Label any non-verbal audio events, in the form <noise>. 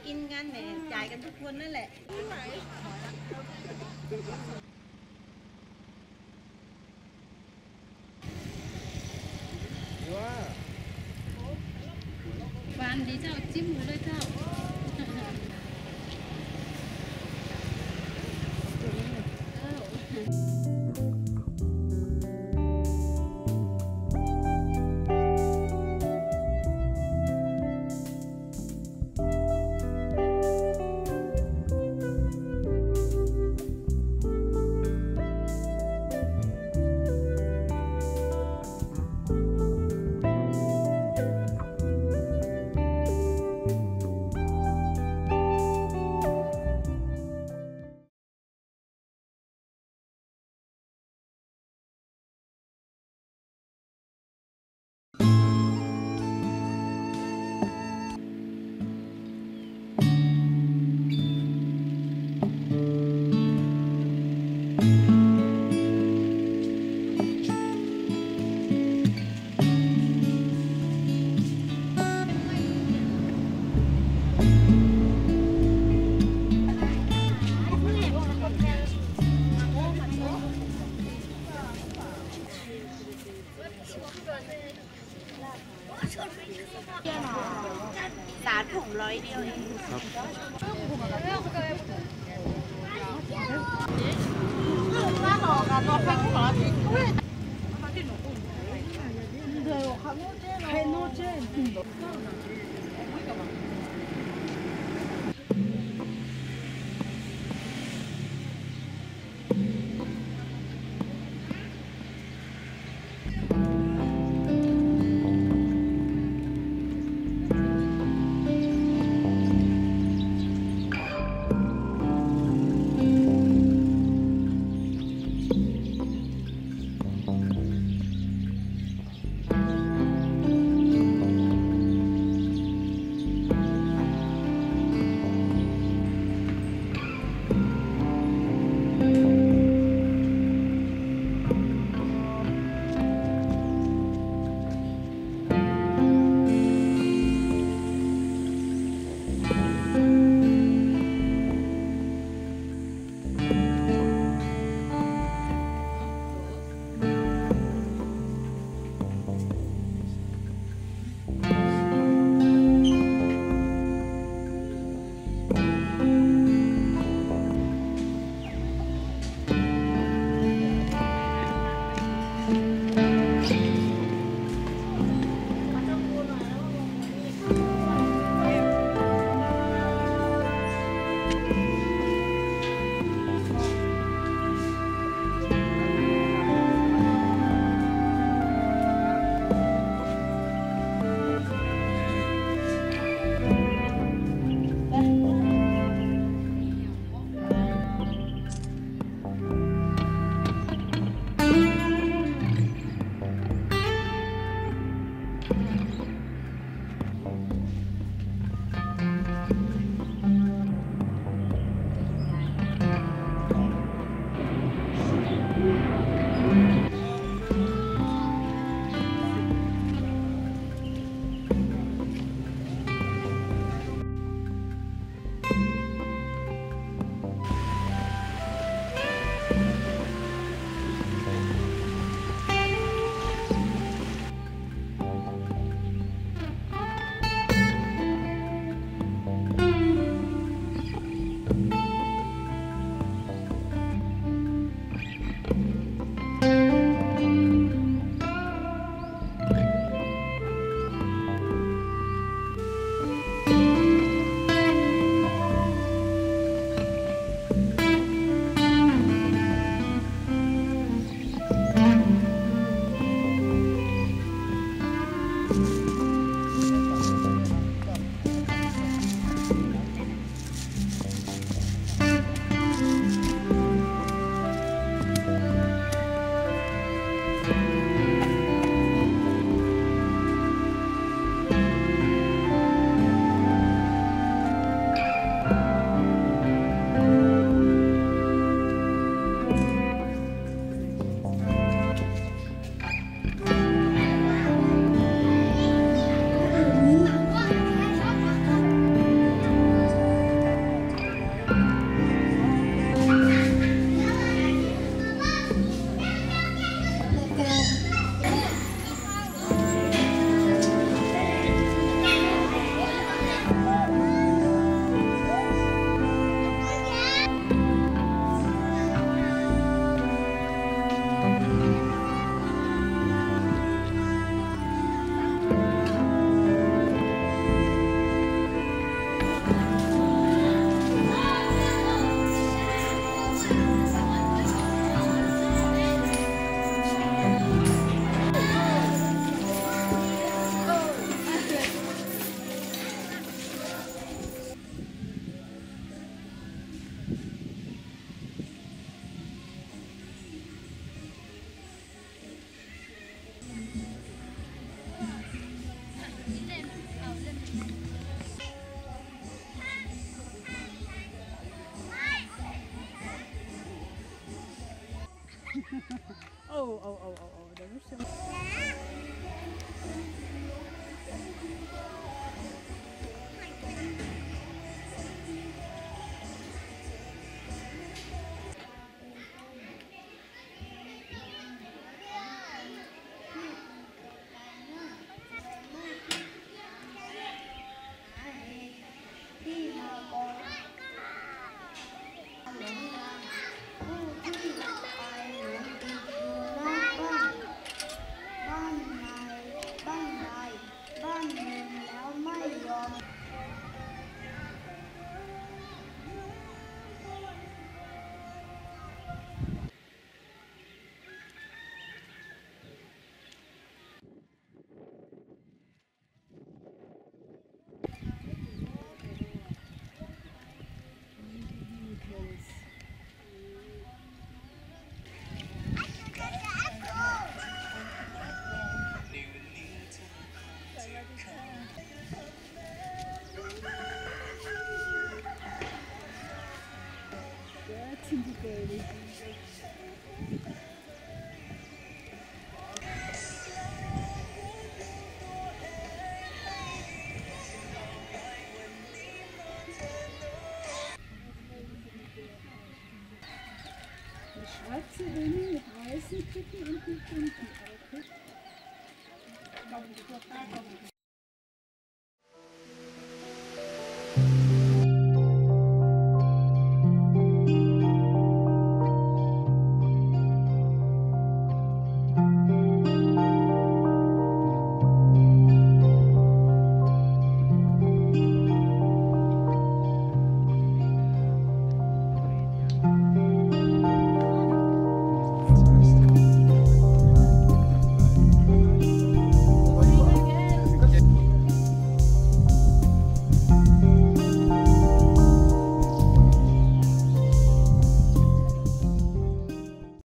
ากินกันแหมจ่ายกันทุกคนนั่นแหละ หวานดีเจ้าจิ้มหมูด้วยเจ้า ร้อยเดียวเองครับใครโน้ตเจ้ <laughs> oh, oh, oh, oh, oh, those are. Yeah. Schwarze Hühner mit weißen Tücken und mit bunten. Aber